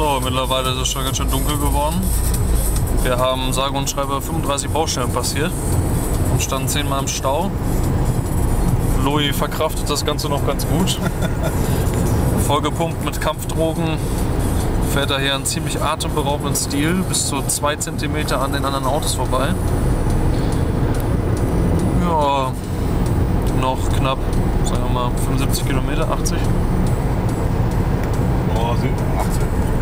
So, mittlerweile ist es schon ganz schön dunkel geworden. Wir haben sage und schreibe 35 Baustellen passiert und standen zehnmal im Stau. Louis verkraftet das Ganze noch ganz gut. Vollgepumpt mit Kampfdrogen fährt er hier einen ziemlich atemberaubenden Stil bis zu 2 cm an den anderen Autos vorbei. Ja, noch knapp, sagen wir mal 75 Kilometer, 80.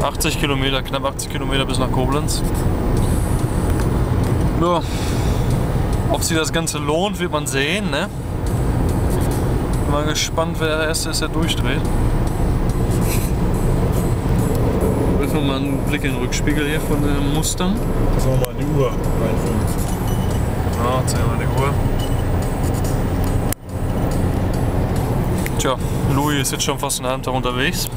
80 Kilometer, knapp 80 Kilometer bis nach Koblenz. Ja. Ob sich das Ganze lohnt, wird man sehen, ne? Bin mal gespannt, wer der Erste ist, der durchdreht. Öffnen wir mal einen Blick in den Rückspiegel hier von dem Mustang. Müssen wir mal die Uhr reinfüllen. Ja, zählen wir die Uhr. Tja, Louis ist jetzt schon fast einen halben Tag unterwegs.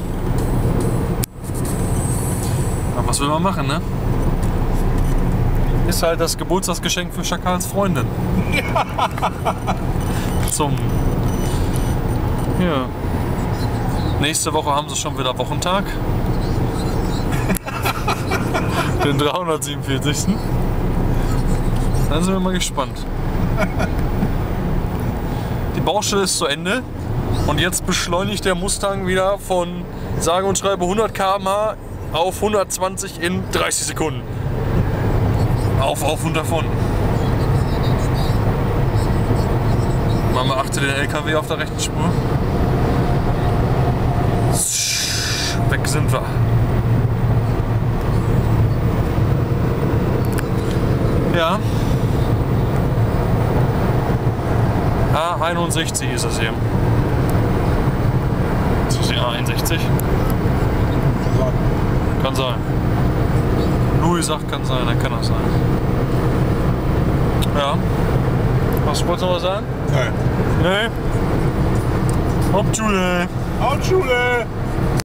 Aber was will man machen, ne? Ist halt das Geburtstagsgeschenk für Schakals Freundin. Zum. Ja. Nächste Woche haben sie schon wieder Wochentag. Den 347. Dann sind wir mal gespannt. Die Baustelle ist zu Ende und jetzt beschleunigt der Mustang wieder von sage und schreibe 100 km/h auf 120 in 30 Sekunden. Auf, auf und davon. Mama achte den LKW auf der rechten Spur. Weg sind wir. Ja. A61 ist es hier. Ist das die A61? Kann sein. Louis sagt, kann sein, dann kann das sein. Ja. Was wolltest du noch was sagen? Nein. Nee. Hauptschule. Hauptschule!